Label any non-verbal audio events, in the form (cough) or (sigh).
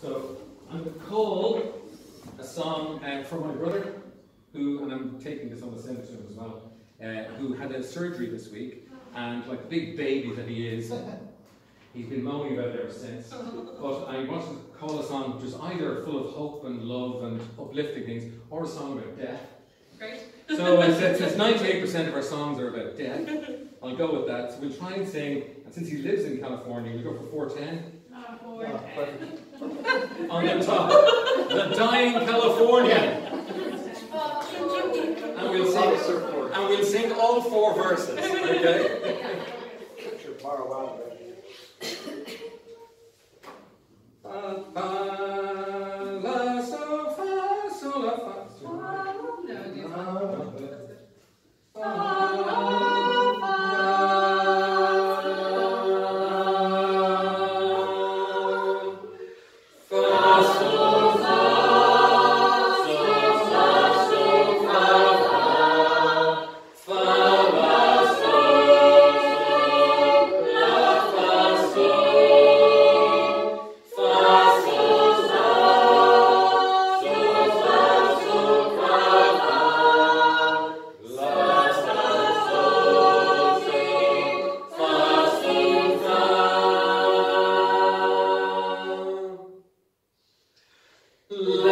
So I'm going to call a song uh, from my brother, who, and I'm taking this on the send to him as well, uh, who had a surgery this week, and like the big baby that he is, (laughs) he's been moaning about it ever since. But I want to call a song just either full of hope and love and uplifting things, or a song about death. Great. (laughs) So uh, since, since 98% of our songs are about death, I'll go with that. So we'll try and sing, and since he lives in California, we'll go for 410 Four, Oh, on the top. The dying Californian. And we'll sing, and we'll sing all four verses, okay? Ah.